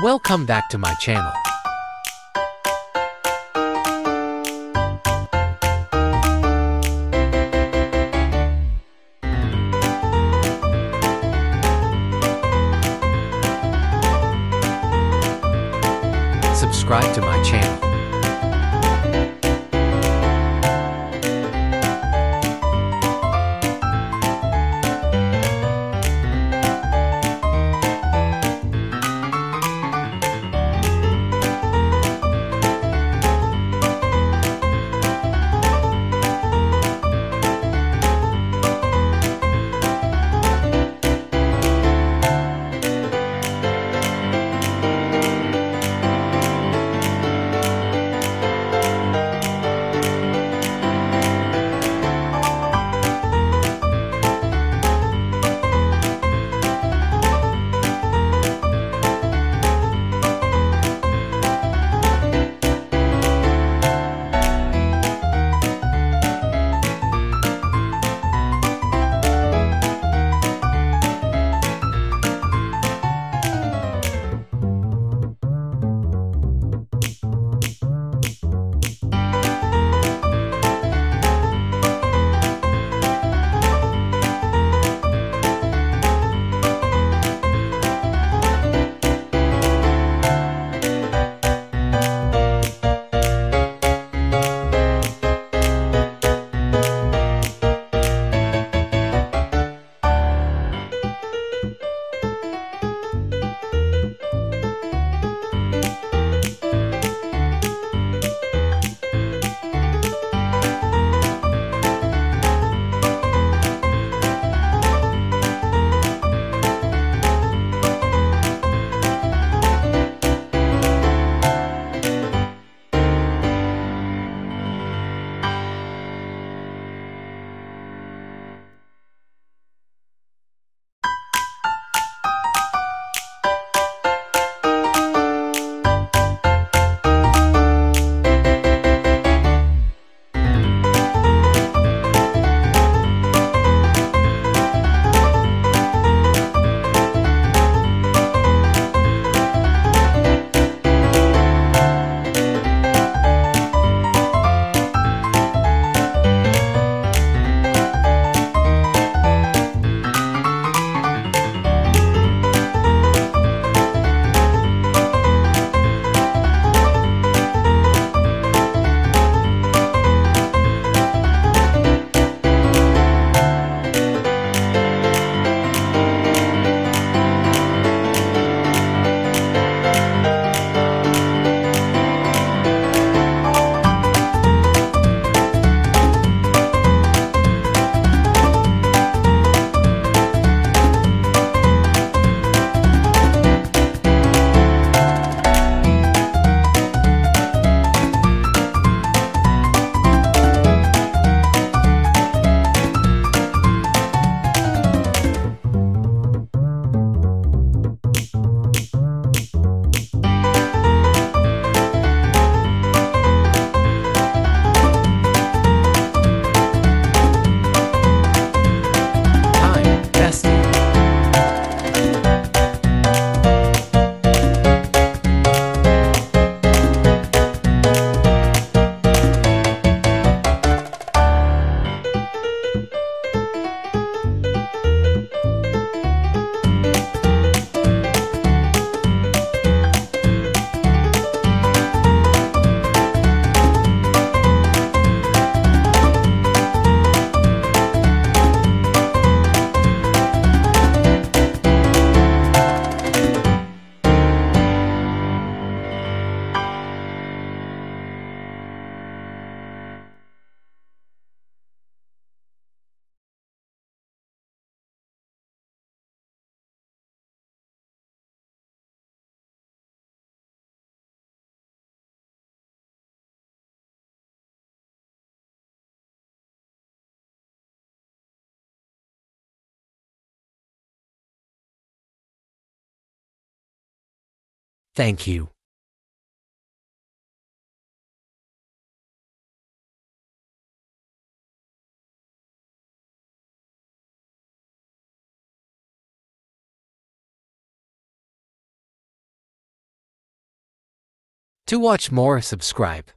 Welcome back to my channel. Subscribe to my channel. Thank you. To watch more, subscribe.